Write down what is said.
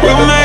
Remember